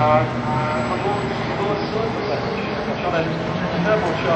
啊他，很多很多词都在里面，就相当于，不需要。